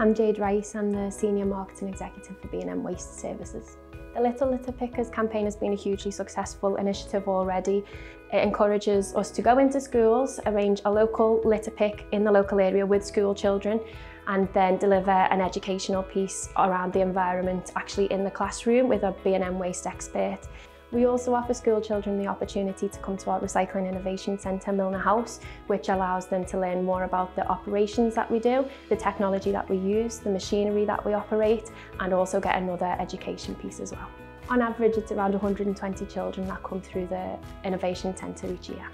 I'm Jade Rice, I'm the Senior Marketing Executive for B&M Waste Services. The Little Litter Pickers campaign has been a hugely successful initiative already. It encourages us to go into schools, arrange a local litter pick in the local area with school children and then deliver an educational piece around the environment actually in the classroom with a B&M waste expert. We also offer school children the opportunity to come to our Recycling Innovation Centre Milner House, which allows them to learn more about the operations that we do, the technology that we use, the machinery that we operate, and also get another education piece as well. On average, it's around 120 children that come through the Innovation Centre each year.